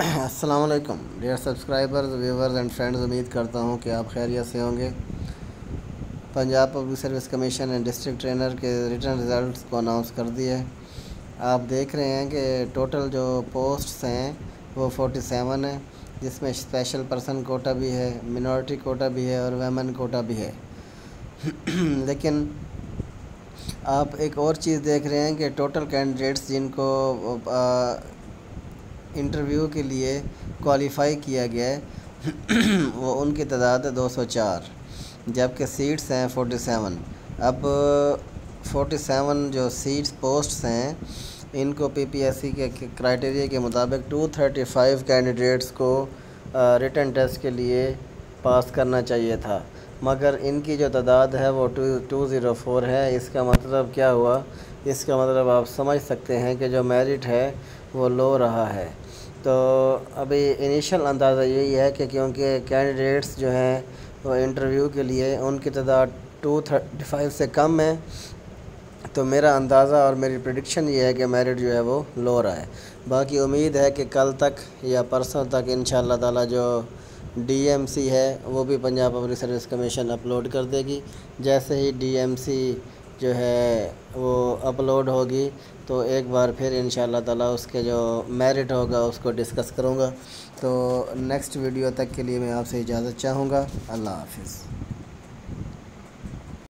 असलकम dear subscribers viewers and friends उम्मीद करता हूँ कि आप खैरियत से होंगे। Punjab public service commission and district trainer के रिटर्न रिज़ल्ट्स को अनाउंस कर दिए आप देख रहे हैं कि टोटल जो पोस्ट्स हैं, वो 47 है, जिसमें स्पेशल पर्सन कोटा भी है मिनॉरिटी कोटा भी है और वेमन कोटा भी है। लेकिन आप एक और चीज़ देख रहे हैं कि टोटल कैंडिडेट्स जिनको इंटरव्यू के लिए क्वालिफ़ाई किया गया है। वो उनकी तादाद है 204 जबकि सीट्स हैं 47 अब 47 जो सीट्स पोस्ट्स हैं, इनको पीपीएससी के क्राइटेरिया के मुताबिक 235 कैंडिडेट्स को रिटर्न टेस्ट के लिए पास करना चाहिए था। मगर इनकी जो तादाद है वो टू टू ज़ीरो फ़ोर है। इसका मतलब क्या हुआ? इसका मतलब आप समझ सकते हैं कि जो मेरिट है वो लो रहा है। तो अभी इनिशियल अंदाज़ा यही है कि क्योंकि कैंडिडेट्स जो हैं वो इंटरव्यू के लिए उनकी तादाद टू थर्टी फाइव से कम है। तो मेरा अंदाज़ा और मेरी प्रडिक्शन ये है कि मेरिट जो है वो लो रहा है बाकी उम्मीद है कि कल तक या परसों तक इन ताला जो डीएमसी है, वो भी Punjab public service commission upload कर देगी। जैसे ही डीएमसी जो है वो अपलोड होगी तो एक बार फिर इन ताला उसके जो मेरिट होगा उसको डिस्कस करूँगा। तो नेक्स्ट वीडियो तक के लिए मैं आपसे इजाज़त चाहूँगा। अल्लाह हाफिज़।